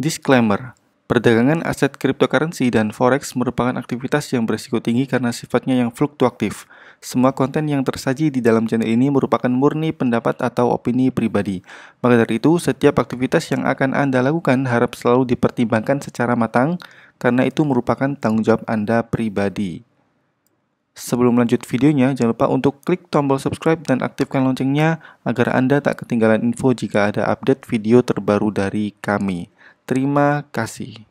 Disclaimer: Perdagangan aset cryptocurrency dan forex merupakan aktivitas yang berisiko tinggi karena sifatnya yang fluktuatif. Semua konten yang tersaji di dalam channel ini merupakan murni pendapat atau opini pribadi. Maka dari itu, setiap aktivitas yang akan Anda lakukan harap selalu dipertimbangkan secara matang karena itu merupakan tanggung jawab Anda pribadi. Sebelum lanjut videonya, jangan lupa untuk klik tombol subscribe dan aktifkan loncengnya agar Anda tak ketinggalan info jika ada update video terbaru dari kami. Terima kasih.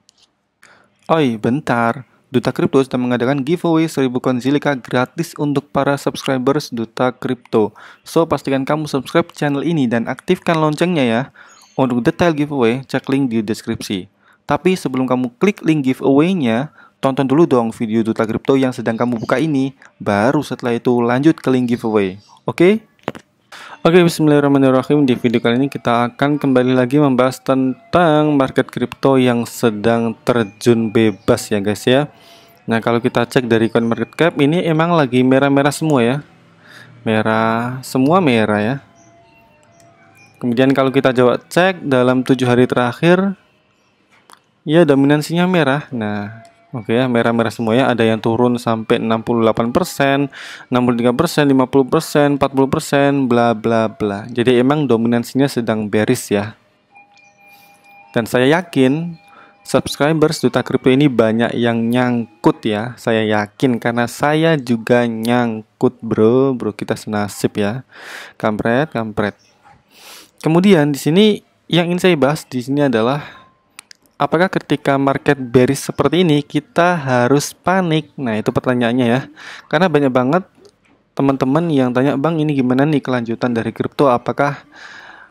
Oi, bentar. Duta Kripto sedang mengadakan giveaway 1000 koin Zilika gratis untuk para subscribers Duta Kripto. So, pastikan kamu subscribe channel ini dan aktifkan loncengnya ya. Untuk detail giveaway, cek link di deskripsi. Tapi sebelum kamu klik link giveaway-nya, tonton dulu dong video Duta Kripto yang sedang kamu buka ini. Baru setelah itu lanjut ke link giveaway. Oke? Okay? Oke, bismillahirrahmanirrahim. Di video kali ini kita akan kembali lagi membahas tentang market kripto yang sedang terjun bebas ya guys ya. Nah, kalau kita cek dari coin market cap ini emang lagi merah-merah semua ya. Merah, semua merah ya. Kemudian kalau kita coba cek dalam tujuh hari terakhir ya dominansinya merah. Nah, Oke ya, merah-merah semua ya. Ada yang turun sampai 68%, 63%, 50%, 40%, bla bla bla. Jadi emang dominansinya sedang bearish ya. Dan saya yakin subscribers Duta Kripto ini banyak yang nyangkut ya. Saya yakin karena saya juga nyangkut, Bro. Bro, kita senasib ya. Kampret, kampret. Kemudian di sini yang ingin saya bahas di sini adalah apakah ketika market bearish seperti ini kita harus panik? Nah, itu pertanyaannya ya. Karena banyak banget teman-teman yang tanya, "Bang, ini gimana nih kelanjutan dari kripto? Apakah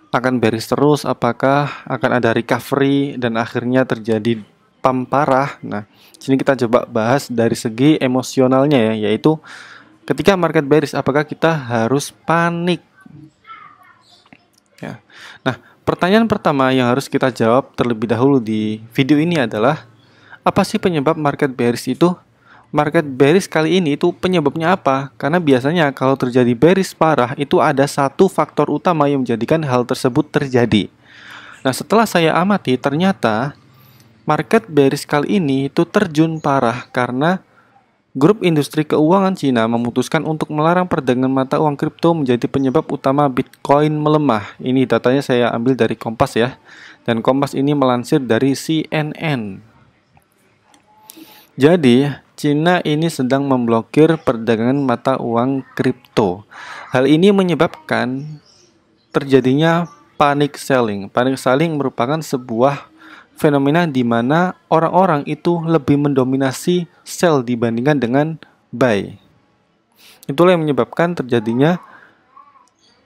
akan bearish terus? Apakah akan ada recovery dan akhirnya terjadi pump parah?" Nah, sini kita coba bahas dari segi emosionalnya ya, yaitu ketika market bearish apakah kita harus panik? Ya. Nah, Pertanyaan pertama yang harus kita jawab terlebih dahulu di video ini adalah apa sih penyebab market bearish itu? Market bearish kali ini itu penyebabnya apa? Karena biasanya kalau terjadi bearish parah itu ada satu faktor utama yang menjadikan hal tersebut terjadi. Nah, setelah saya amati ternyata market bearish kali ini itu terjun parah karena Grup industri keuangan Cina memutuskan untuk melarang perdagangan mata uang kripto menjadi penyebab utama Bitcoin melemah. Ini datanya saya ambil dari Kompas ya. Dan Kompas ini melansir dari CNN. Jadi, Cina ini sedang memblokir perdagangan mata uang kripto. Hal ini menyebabkan terjadinya panic selling. Panic selling merupakan sebuah fenomena di mana orang-orang itu lebih mendominasi sell dibandingkan dengan buy. Itulah yang menyebabkan terjadinya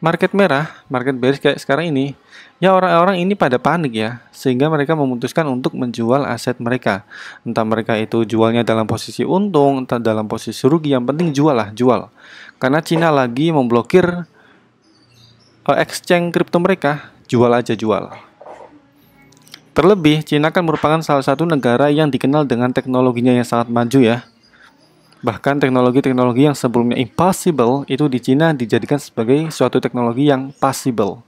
market merah, market bearish kayak sekarang ini. Ya orang-orang ini pada panik ya, sehingga mereka memutuskan untuk menjual aset mereka. Entah mereka itu jualnya dalam posisi untung, entah dalam posisi rugi, yang penting jual lah, jual. Karena Cina lagi memblokir uh, exchange kripto mereka, jual aja jual. Terlebih, Cina kan merupakan salah satu negara yang dikenal dengan teknologinya yang sangat maju ya. Bahkan teknologi-teknologi yang sebelumnya impossible itu di Cina dijadikan sebagai suatu teknologi yang possible.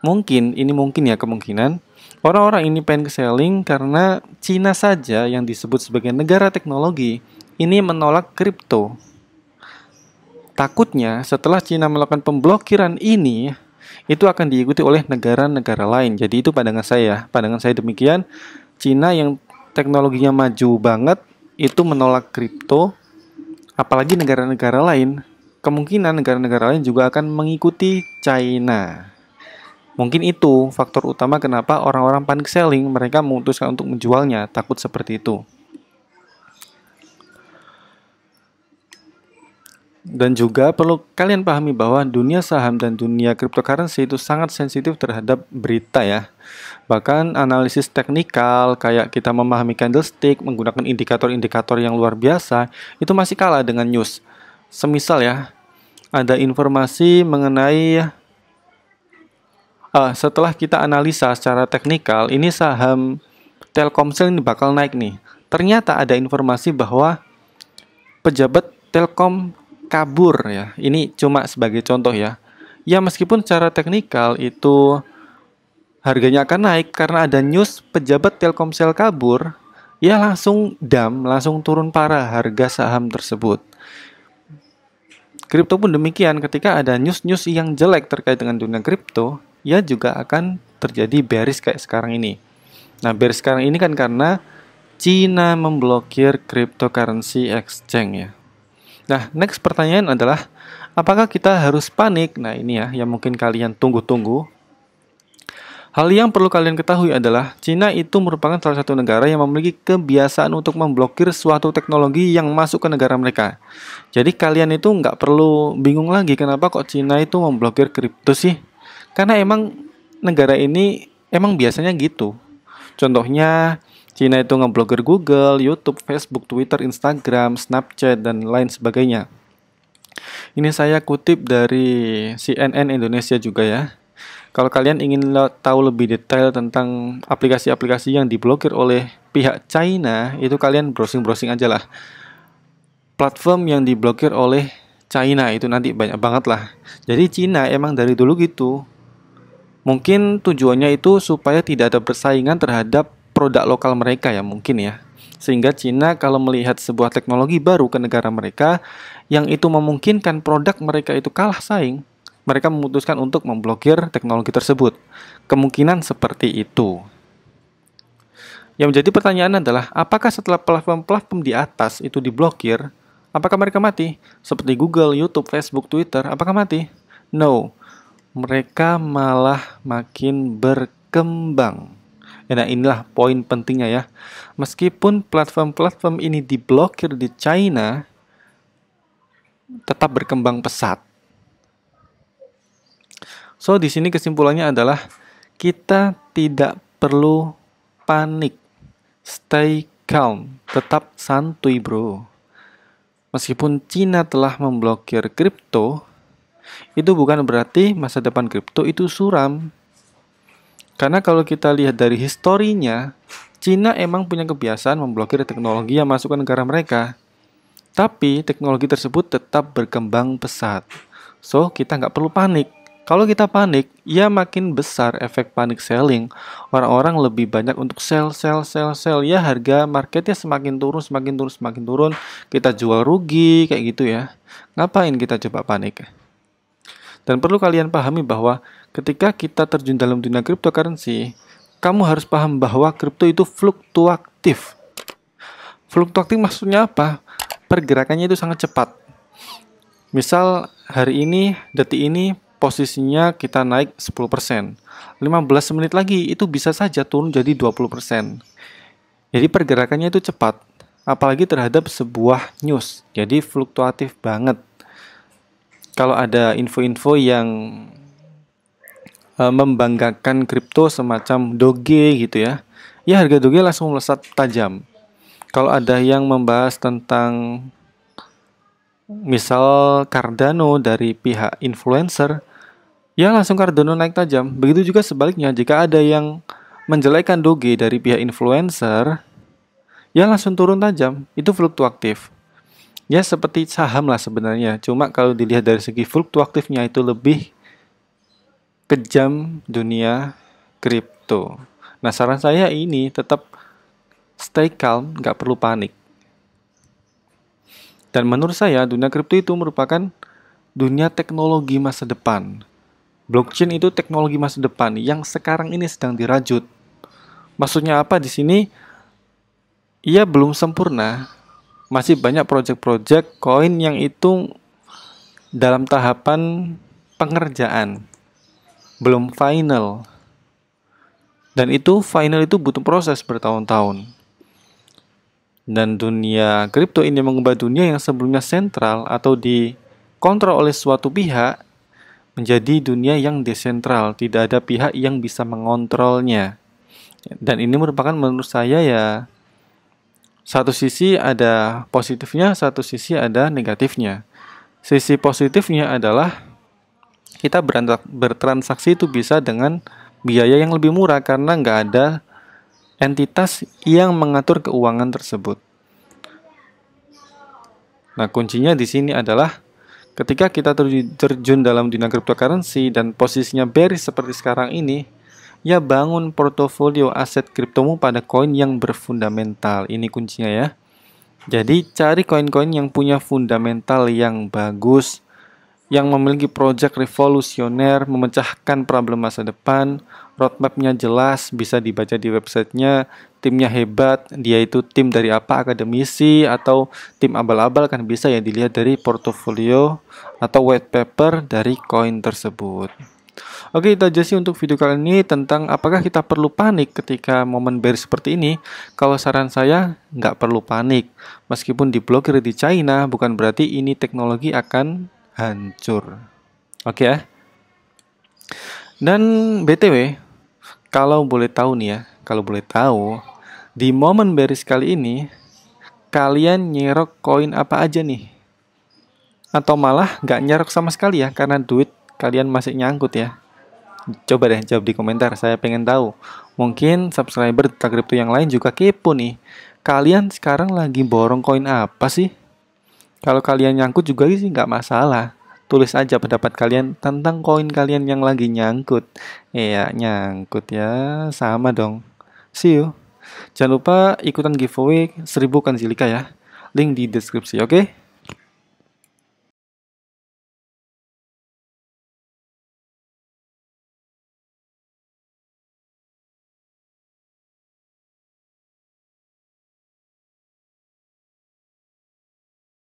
Mungkin, ini mungkin ya kemungkinan, orang-orang ini pengen selling karena Cina saja yang disebut sebagai negara teknologi ini menolak kripto. Takutnya setelah Cina melakukan pemblokiran ini, itu akan diikuti oleh negara-negara lain. Jadi itu pandangan saya. Pandangan saya demikian. Cina yang teknologinya maju banget itu menolak kripto, apalagi negara-negara lain. Kemungkinan negara-negara lain juga akan mengikuti China. Mungkin itu faktor utama kenapa orang-orang panic selling mereka memutuskan untuk menjualnya, takut seperti itu. Dan juga perlu kalian pahami bahwa dunia saham dan dunia cryptocurrency itu sangat sensitif terhadap berita ya. Bahkan analisis teknikal kayak kita memahami candlestick menggunakan indikator-indikator yang luar biasa itu masih kalah dengan news. Semisal ya, ada informasi mengenai uh, setelah kita analisa secara teknikal ini saham Telkomsel ini bakal naik nih. Ternyata ada informasi bahwa pejabat Telkom kabur ya. Ini cuma sebagai contoh ya. Ya meskipun secara teknikal itu harganya akan naik karena ada news pejabat Telkomsel kabur, ya langsung dam, langsung turun parah harga saham tersebut. Kripto pun demikian, ketika ada news-news yang jelek terkait dengan dunia kripto, ya juga akan terjadi bearish kayak sekarang ini. Nah, bearish sekarang ini kan karena Cina memblokir cryptocurrency exchange ya. Nah, next pertanyaan adalah apakah kita harus panik? Nah, ini ya yang mungkin kalian tunggu-tunggu Hal yang perlu kalian ketahui adalah Cina itu merupakan salah satu negara yang memiliki kebiasaan untuk memblokir suatu teknologi yang masuk ke negara mereka. Jadi kalian itu nggak perlu bingung lagi kenapa kok Cina itu memblokir kripto sih? Karena emang negara ini emang biasanya gitu. Contohnya Cina itu ngeblokir Google, YouTube, Facebook, Twitter, Instagram, Snapchat, dan lain sebagainya. Ini saya kutip dari CNN Indonesia juga ya. Kalau kalian ingin tahu lebih detail tentang aplikasi-aplikasi yang diblokir oleh pihak China, itu kalian browsing-browsing aja lah. Platform yang diblokir oleh China itu nanti banyak banget lah. Jadi China emang dari dulu gitu. Mungkin tujuannya itu supaya tidak ada persaingan terhadap produk lokal mereka ya mungkin ya. Sehingga China kalau melihat sebuah teknologi baru ke negara mereka yang itu memungkinkan produk mereka itu kalah saing, mereka memutuskan untuk memblokir teknologi tersebut. Kemungkinan seperti itu. Yang menjadi pertanyaan adalah, apakah setelah platform-platform di atas itu diblokir, apakah mereka mati? Seperti Google, YouTube, Facebook, Twitter, apakah mati? No, mereka malah makin berkembang. Nah inilah poin pentingnya ya. Meskipun platform-platform ini diblokir di China, tetap berkembang pesat. So di sini kesimpulannya adalah kita tidak perlu panik. Stay calm, tetap santuy, Bro. Meskipun Cina telah memblokir kripto, itu bukan berarti masa depan kripto itu suram. Karena kalau kita lihat dari historinya, Cina emang punya kebiasaan memblokir teknologi yang masuk ke negara mereka. Tapi teknologi tersebut tetap berkembang pesat. So, kita nggak perlu panik. Kalau kita panik, ya makin besar efek panik selling. Orang-orang lebih banyak untuk sell, sell, sell, sell. Ya harga marketnya semakin turun, semakin turun, semakin turun. Kita jual rugi, kayak gitu ya. Ngapain kita coba panik? Dan perlu kalian pahami bahwa ketika kita terjun dalam dunia cryptocurrency, kamu harus paham bahwa kripto itu fluktuatif. Fluktuatif maksudnya apa? Pergerakannya itu sangat cepat. Misal hari ini, detik ini posisinya kita naik 10%. 15 menit lagi itu bisa saja turun jadi 20%. Jadi pergerakannya itu cepat, apalagi terhadap sebuah news. Jadi fluktuatif banget. Kalau ada info-info yang uh, membanggakan kripto semacam Doge gitu ya, ya harga Doge langsung melesat tajam. Kalau ada yang membahas tentang misal Cardano dari pihak influencer, ya langsung Cardano naik tajam. Begitu juga sebaliknya, jika ada yang menjelekkan Doge dari pihak influencer, ya langsung turun tajam. Itu fluktuatif. Ya seperti saham lah sebenarnya. Cuma kalau dilihat dari segi fluktuatifnya itu lebih kejam dunia kripto. Nah saran saya ini tetap stay calm, nggak perlu panik. Dan menurut saya dunia kripto itu merupakan dunia teknologi masa depan. Blockchain itu teknologi masa depan yang sekarang ini sedang dirajut. Maksudnya apa di sini? Ia belum sempurna. Masih banyak project-project koin yang itu dalam tahapan pengerjaan. Belum final. Dan itu final itu butuh proses bertahun-tahun. Dan dunia kripto ini mengubah dunia yang sebelumnya sentral atau dikontrol oleh suatu pihak menjadi dunia yang desentral, tidak ada pihak yang bisa mengontrolnya. Dan ini merupakan menurut saya ya satu sisi ada positifnya, satu sisi ada negatifnya. Sisi positifnya adalah kita bertransaksi itu bisa dengan biaya yang lebih murah karena nggak ada entitas yang mengatur keuangan tersebut. Nah, kuncinya di sini adalah ketika kita terjun dalam dunia cryptocurrency dan posisinya bearish seperti sekarang ini, Ya bangun portofolio aset kriptomu pada koin yang berfundamental. Ini kuncinya ya. Jadi cari koin-koin yang punya fundamental yang bagus, yang memiliki proyek revolusioner, memecahkan problem masa depan, roadmapnya jelas, bisa dibaca di websitenya, timnya hebat, dia itu tim dari apa, akademisi, atau tim abal-abal kan bisa ya dilihat dari portofolio atau white paper dari koin tersebut. Oke itu aja sih untuk video kali ini tentang apakah kita perlu panik ketika momen bear seperti ini. Kalau saran saya nggak perlu panik. Meskipun diblokir di China bukan berarti ini teknologi akan hancur. Oke ya. Dan BTW, kalau boleh tahu nih ya, kalau boleh tahu, di momen bearish kali ini, kalian nyerok koin apa aja nih? Atau malah nggak nyerok sama sekali ya, karena duit kalian masih nyangkut ya? Coba deh jawab di komentar, saya pengen tahu. Mungkin subscriber Tata Kripto yang lain juga kepo nih. Kalian sekarang lagi borong koin apa sih? Kalau kalian nyangkut juga sih nggak masalah. Tulis aja pendapat kalian tentang koin kalian yang lagi nyangkut. Iya, nyangkut ya. Sama dong. See you. Jangan lupa ikutan giveaway 1000 kanzilika ya. Link di deskripsi, oke? Okay?